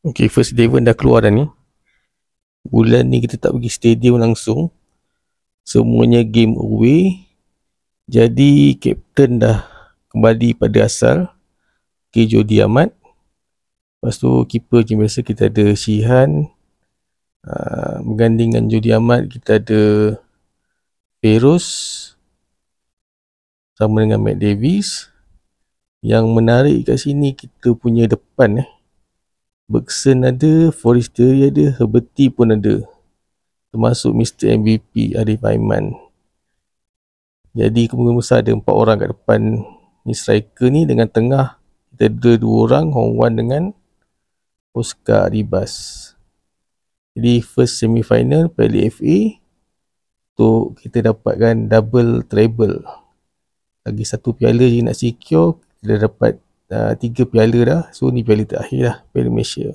Okay, first 11 dah keluar dah ni. Bulan ni kita tak pergi stadium langsung. Semuanya game away. Jadi, captain dah kembali pada asal. Okay, Jody Ahmad. Lepas tu, keeper macam biasa kita ada Shihan. Uh, mengganding dengan Jody Ahmad, kita ada Feroz. Sama dengan Matt Davis. Yang menarik kat sini, kita punya depan eh. Bergson ada, Forestieri ada, Herberti pun ada. Termasuk Mr. MVP Arif Aiman. Jadi kemungkinan besar ada empat orang kat depan ni striker ni dengan tengah kita ada dua orang, Hong Wan dengan Oscar Ribas. Jadi first semi final Piala FA untuk kita dapatkan double treble. Lagi satu piala je nak secure, kita dapat uh, tiga piala dah. So ni piala terakhir lah, Piala Malaysia.